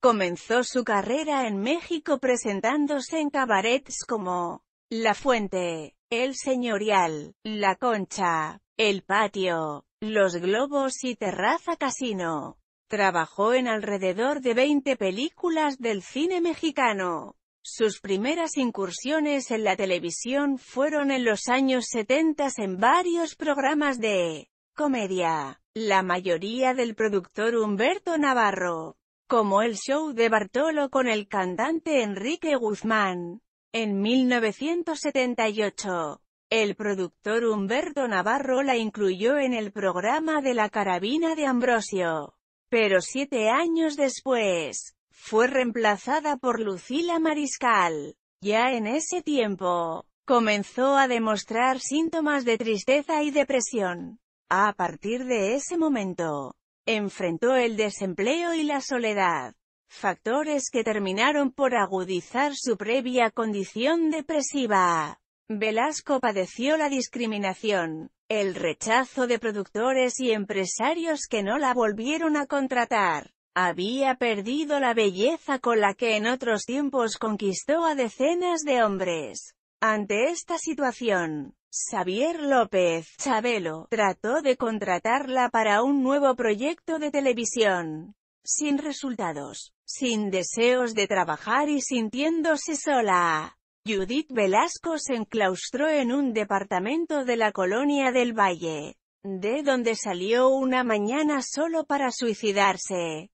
Comenzó su carrera en México presentándose en cabarets como La Fuente, El Señorial, La Concha, El Patio, Los Globos y Terraza Casino. Trabajó en alrededor de 20 películas del cine mexicano. Sus primeras incursiones en la televisión fueron en los años 70 en varios programas de comedia, la mayoría del productor Humberto Navarro, como el show de Bartolo con el cantante Enrique Guzmán. En 1978, el productor Humberto Navarro la incluyó en el programa de la carabina de Ambrosio. Pero siete años después, fue reemplazada por Lucila Mariscal. Ya en ese tiempo, comenzó a demostrar síntomas de tristeza y depresión. A partir de ese momento, enfrentó el desempleo y la soledad, factores que terminaron por agudizar su previa condición depresiva. Velasco padeció la discriminación, el rechazo de productores y empresarios que no la volvieron a contratar. Había perdido la belleza con la que en otros tiempos conquistó a decenas de hombres. Ante esta situación, Xavier López Chabelo trató de contratarla para un nuevo proyecto de televisión. Sin resultados, sin deseos de trabajar y sintiéndose sola. Judith Velasco se enclaustró en un departamento de la colonia del Valle, de donde salió una mañana solo para suicidarse.